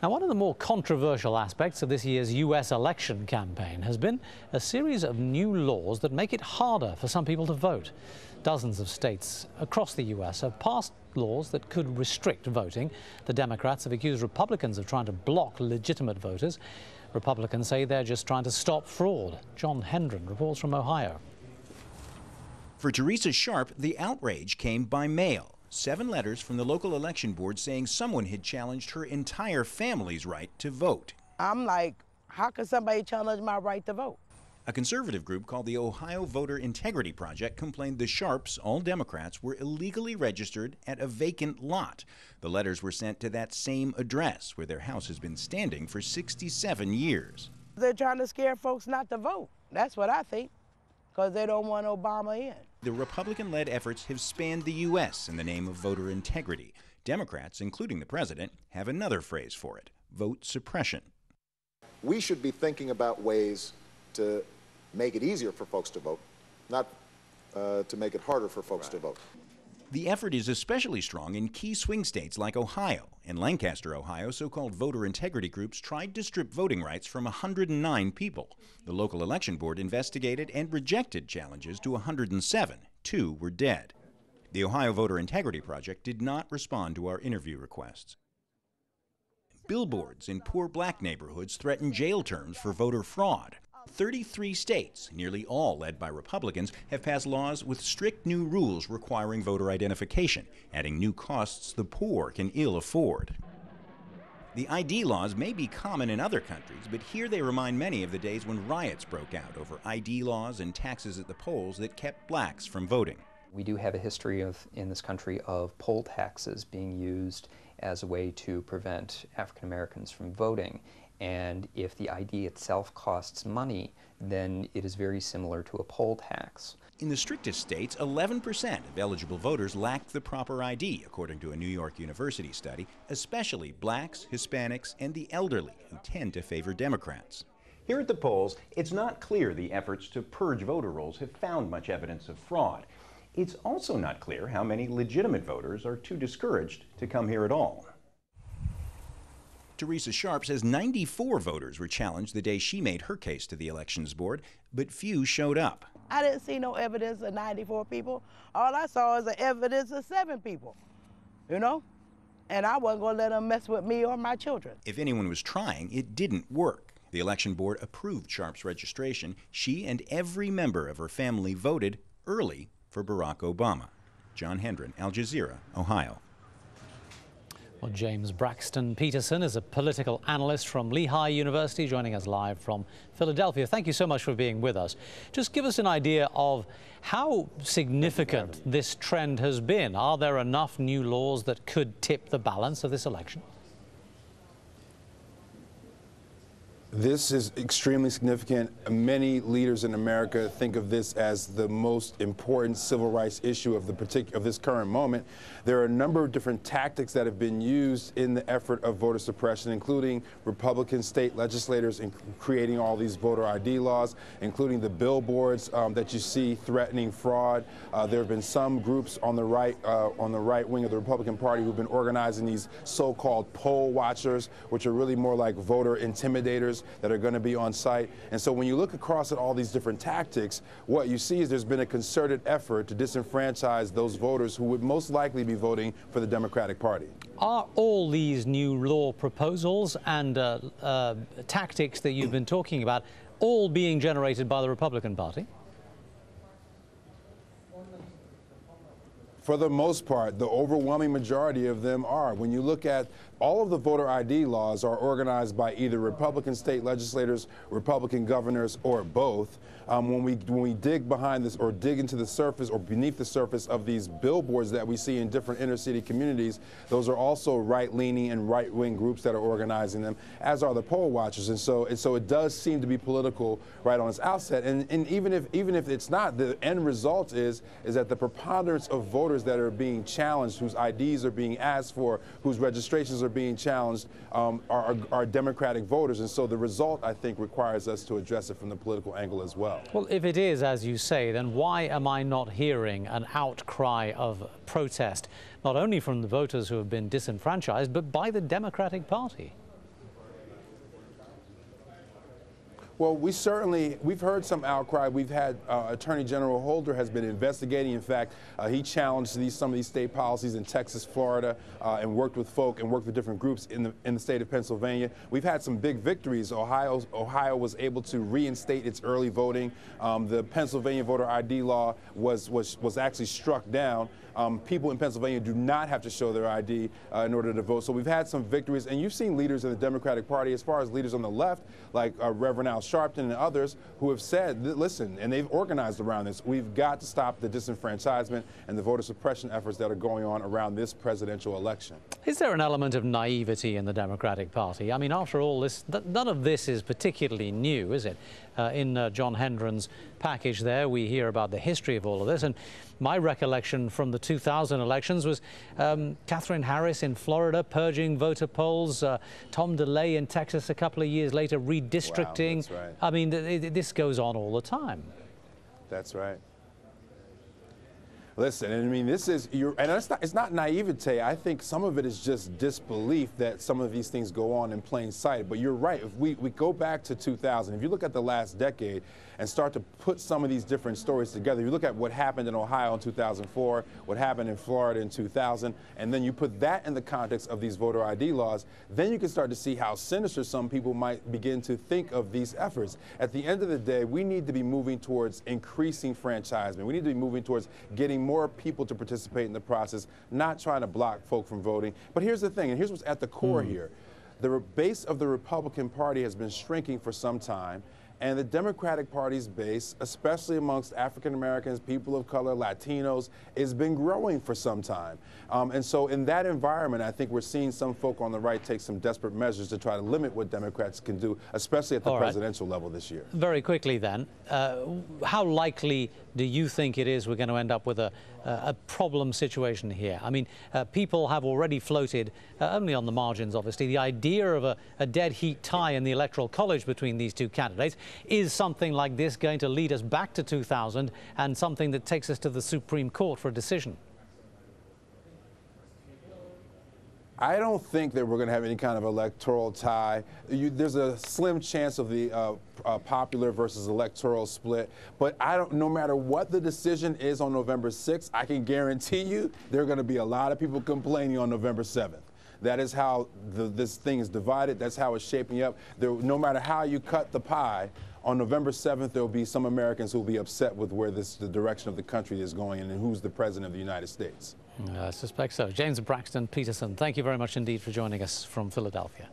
Now, one of the more controversial aspects of this year's US election campaign has been a series of new laws that make it harder for some people to vote. Dozens of states across the US have passed laws that could restrict voting. The Democrats have accused Republicans of trying to block legitimate voters. Republicans say they're just trying to stop fraud. John Hendren reports from Ohio. For Teresa Sharp, the outrage came by mail seven letters from the local election board saying someone had challenged her entire family's right to vote. I'm like, how can somebody challenge my right to vote? A conservative group called the Ohio Voter Integrity Project complained the Sharps, all Democrats, were illegally registered at a vacant lot. The letters were sent to that same address where their house has been standing for 67 years. They're trying to scare folks not to vote. That's what I think, because they don't want Obama in. The Republican led efforts have spanned the U.S. in the name of voter integrity. Democrats, including the president, have another phrase for it vote suppression. We should be thinking about ways to make it easier for folks to vote, not uh, to make it harder for folks right. to vote. The effort is especially strong in key swing states like Ohio. In Lancaster, Ohio, so called voter integrity groups tried to strip voting rights from 109 people. The local election board investigated and rejected challenges to 107. Two were dead. The Ohio Voter Integrity Project did not respond to our interview requests. Billboards in poor black neighborhoods threaten jail terms for voter fraud. 33 states, nearly all led by Republicans, have passed laws with strict new rules requiring voter identification, adding new costs the poor can ill afford. The ID laws may be common in other countries, but here they remind many of the days when riots broke out over ID laws and taxes at the polls that kept blacks from voting. We do have a history of, in this country of poll taxes being used as a way to prevent African Americans from voting. And if the ID itself costs money, then it is very similar to a poll tax. In the strictest states, 11% of eligible voters lacked the proper ID, according to a New York University study, especially blacks, Hispanics, and the elderly, who tend to favor Democrats. Here at the polls, it's not clear the efforts to purge voter rolls have found much evidence of fraud. It's also not clear how many legitimate voters are too discouraged to come here at all. Teresa Sharp says 94 voters were challenged the day she made her case to the Elections Board, but few showed up. I didn't see no evidence of 94 people. All I saw is the evidence of seven people, you know? And I wasn't going to let them mess with me or my children. If anyone was trying, it didn't work. The election board approved Sharp's registration. She and every member of her family voted early for Barack Obama. John Hendren, Al Jazeera, Ohio. Well, James Braxton Peterson is a political analyst from Lehigh University, joining us live from Philadelphia. Thank you so much for being with us. Just give us an idea of how significant this trend has been. Are there enough new laws that could tip the balance of this election? This is extremely significant. Many leaders in America think of this as the most important civil rights issue of the particular of this current moment. There are a number of different tactics that have been used in the effort of voter suppression, including Republican state legislators in creating all these voter ID laws, including the billboards um, that you see threatening fraud. Uh, there have been some groups on the right uh, on the right wing of the Republican Party who've been organizing these so-called poll watchers, which are really more like voter intimidators that are going to be on site. And so when you look across at all these different tactics, what you see is there's been a concerted effort to disenfranchise those voters who would most likely be voting for the Democratic Party. Are all these new law proposals and uh, uh, tactics that you've been talking about all being generated by the Republican Party? For the most part, the overwhelming majority of them are. When you look at all of the voter ID laws are organized by either Republican state legislators, Republican governors, or both. Um, when we when we dig behind this or dig into the surface or beneath the surface of these billboards that we see in different inner city communities, those are also right-leaning and right-wing groups that are organizing them, as are the poll watchers. And so, so it does seem to be political right on its outset. And, and even if even if it's not, the end result is is that the preponderance of voters that are being challenged, whose IDs are being asked for, whose registrations are are being challenged um, are, are, Democratic voters. And so the result, I think, requires us to address it from the political angle as well. Well, if it is, as you say, then why am I not hearing an outcry of protest, not only from the voters who have been disenfranchised, but by the Democratic Party? Well, we certainly, we've heard some outcry. We've had uh, Attorney General Holder has been investigating. In fact, uh, he challenged these, some of these state policies in Texas, Florida, uh, and worked with folk and worked with different groups in the, in the state of Pennsylvania. We've had some big victories. Ohio, Ohio was able to reinstate its early voting. Um, the Pennsylvania voter ID law was, was, was actually struck down. Um, people in Pennsylvania do not have to show their ID uh, in order to vote. So we've had some victories. And you've seen leaders in the Democratic Party, as far as leaders on the left, like uh, Reverend Al Sharpton and others, who have said, listen, and they've organized around this, we've got to stop the disenfranchisement and the voter suppression efforts that are going on around this presidential election. Is there an element of naivety in the Democratic Party? I mean, after all, this, none of this is particularly new, is it? Uh, in uh, John Hendren's package there, we hear about the history of all of this. And my recollection from the 2000 elections was um, Katherine Harris in Florida purging voter polls, uh, Tom DeLay in Texas a couple of years later redistricting. Wow, right. I mean, this goes on all the time. That's right. Listen, and I mean, this is, you're, and it's not, it's not naivete. I think some of it is just disbelief that some of these things go on in plain sight. But you're right. If we, we go back to 2000, if you look at the last decade and start to put some of these different stories together, you look at what happened in Ohio in 2004, what happened in Florida in 2000, and then you put that in the context of these voter ID laws, then you can start to see how sinister some people might begin to think of these efforts. At the end of the day, we need to be moving towards increasing franchisement. We need to be moving towards getting more people to participate in the process, not trying to block folk from voting. But here's the thing, and here's what's at the core mm. here. The base of the Republican Party has been shrinking for some time. And the Democratic Party's base, especially amongst African Americans, people of color, Latinos, has been growing for some time. Um, and so, in that environment, I think we're seeing some folk on the right take some desperate measures to try to limit what Democrats can do, especially at the All presidential right. level this year. Very quickly, then, uh, how likely do you think it is we're going to end up with a, a problem situation here? I mean, uh, people have already floated, uh, only on the margins, obviously, the idea of a, a dead heat tie in the Electoral College between these two candidates. Is something like this going to lead us back to 2000 and something that takes us to the Supreme Court for a decision? I don't think that we're going to have any kind of electoral tie. You, there's a slim chance of the uh, uh, popular versus electoral split, but I don't. No matter what the decision is on November 6th, I can guarantee you there are going to be a lot of people complaining on November 7th. That is how the, this thing is divided. That's how it's shaping up. There, no matter how you cut the pie, on November 7th, there will be some Americans who will be upset with where this, the direction of the country is going and who's the president of the United States. I suspect so. James Braxton Peterson, thank you very much indeed for joining us from Philadelphia.